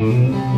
음.